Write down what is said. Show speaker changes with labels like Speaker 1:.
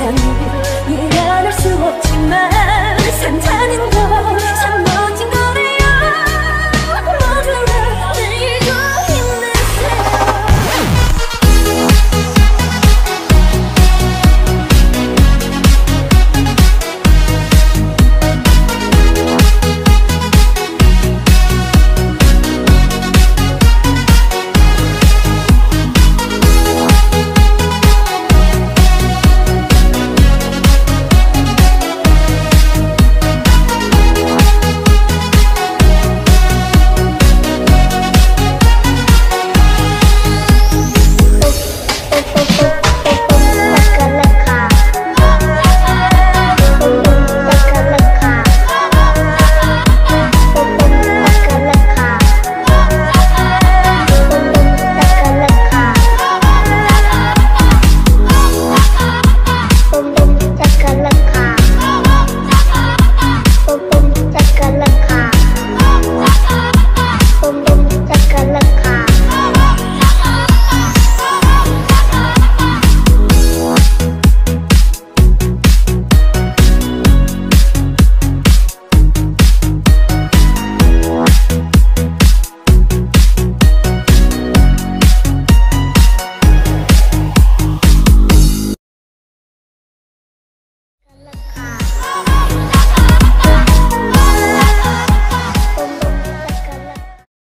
Speaker 1: pretending